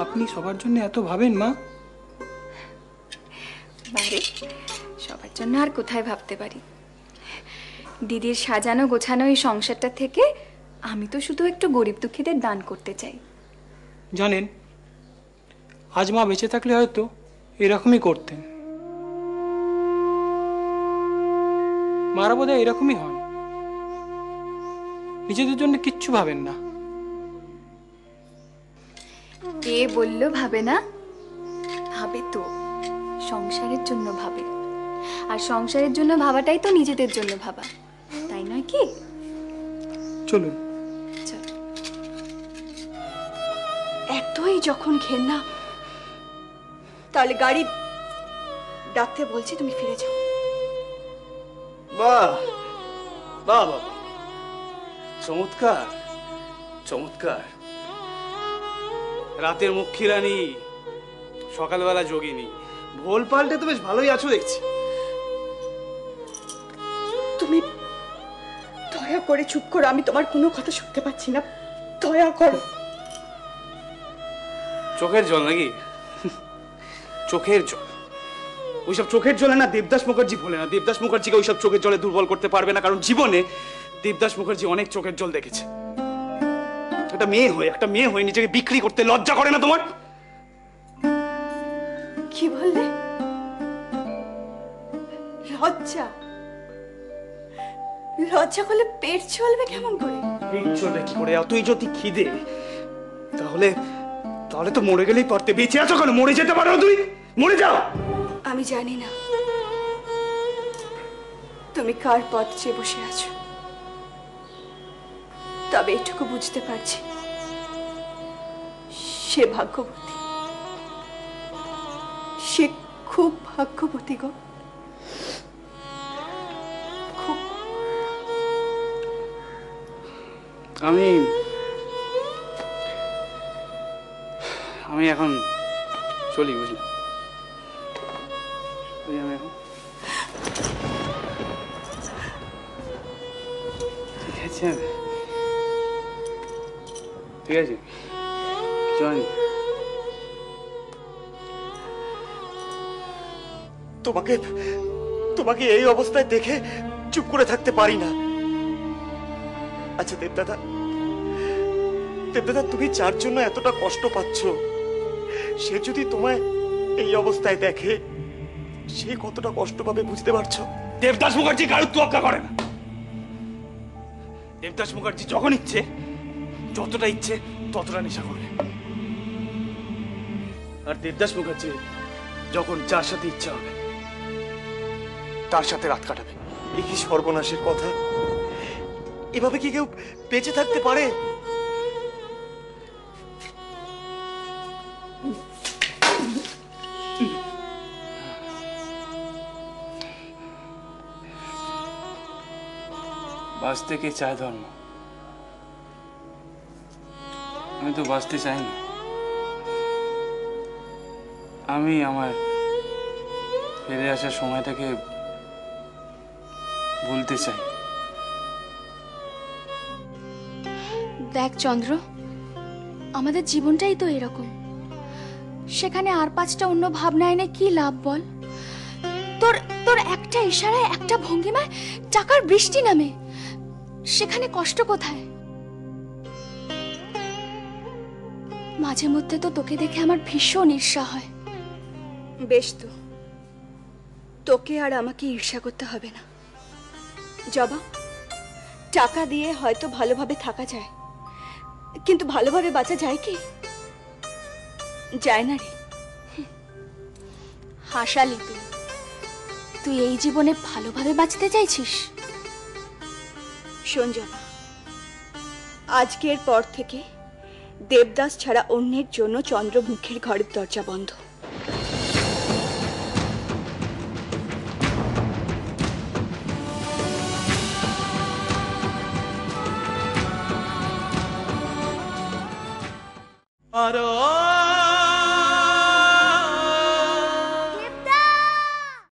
আপনি সবার জন্য এত ভাবেন মা? বারে সবার জন্য আর কোথায় ভাবতে পারি? দিদির সাজানো গোছানো এই সংসারটা থেকে আমি তো শুধু একটু গরিব দুঃখীদের দান করতে চাই। জানেন আজ মা বেঁচে থাকলে হয়তো এরকমই করতেন। মারা বোধ হয় এরকমই হন। নিজেদের জন্য কিচ্ছু ভাবেন না। কে বলল ভাবে না? ভাবে তো। সংসারের জন্য ভাবে। আর সংসারের জন্য ভাবাটাই তো নিজেদের জন্য ভাবা। তাই নয় কি? চলুন। চল। এতই যখন ঘেন্না তাহলে গাড়ি ডাকতে বলছি তুমি ফিরে যাও। বাহ বাহ বাহ। চমৎকার চমৎকার। রাতের মুখী রানী সকালবেলা যোগিনী। ভোল পাল্টে তো বেশ ভালোই আছো দেখছি। তুমি দয়া করে চুপ করো আমি তোমার কোনো কথা শুনতে পাচ্ছি না। দয়া করো। চোখের জল নাকি? চোখের জল। ওইসব চোখের জলে না দেবদাস মুখার্জি ভোলে না। দেবদাস মুখার্জিকে ওইসব চোখের জলে দুর্বল করতে পারবে না কারণ জীবনে দেবদাস মুখার্জি অনেক চোখের জল দেখেছে। একটা মেয়ে হয়ে একটা মেয়ে হয়ে নিজেকে বিক্রি করতে লজ্জা করে না তোমার? কি বললে? লজ্জা? লজ্জা করলে পেট চলবে কেমন করে? পেট চলবে কি করে? তুই যদি খিদে তাহলে তাহলে তো মরে গেলেই পারতে। বেঁচে আছো কেন? মরে যেতে পারো তুই মরে যাও! আমি জানি না। তুমি কার পথ চেয়ে বসে আছো? তবে এটুকু বুঝতে পারছি। সে ভাগ্যবতী। সে খুব ভাগ্যবতী গো। আমি আমি এখন চলি, বুঝলি? আমি এখন। ঠিক আছে? ঠিক আছে? কিছু হয়নি তোমাকে তোমাকে এই অবস্থায় দেখে চুপ করে থাকতে পারি না। আচ্ছা দেবদাদা দেবদাদা তুমি যার জন্য এতটা কষ্ট পাচ্ছ সে যদি তোমায় এই অবস্থায় দেখে সে কতটা কষ্ট পাবে বুঝতে পারছ? দেবদাস মুখার্জি কারোর তোয়াক্কা করে না। দেবদাস মুখার্জি যখন ইচ্ছে যতটা ইচ্ছে, ততটা নেশা করবে। আর দেবদাস মুখার্জি যখন যার সাথে ইচ্ছা হবে, তার সাথে রাত কাটাবে। এ কি সর্বনাশের কথা? এভাবে কি কেউ বেঁচে থাকতে পারে? বাঁচতে কে চায় ধর্ম? আমি তো বাঁচতে চাই না আমি আমার ফিরে আসার সময়টাকে ভুলতে চাই। দেখ চন্দ্র, আমাদের জীবনটাই তো এরকম। সেখানে আর পাঁচটা অন্য ভাবনা এনে কি লাভ বল? তোর তোর একটা ইশারায়, একটা ভঙ্গিমায় টাকার বৃষ্টি নামে। সেখানে কষ্ট কোথায়? মাঝে মধ্যে তো তোকে দেখে আমার ভীষণ ঈর্ষা হয়। বেশ তো। তোকে আর আমাকে ঈর্ষা করতে হবে না। জবা টাকা দিয়ে হয়তো ভালোভাবে থাকা যায়। কিন্তু ভালোভাবে বাঁচা যায় কি? যায় না রে। হাসালি তুই। তুই এই জীবনে ভালোভাবে বাঁচতে চাইছিস? শোন জবা আজকের পর থেকে দেবদাস ছাড়া অন্যের জন্য চন্দ্রমুখের ঘরের দরজা বন্ধ। আর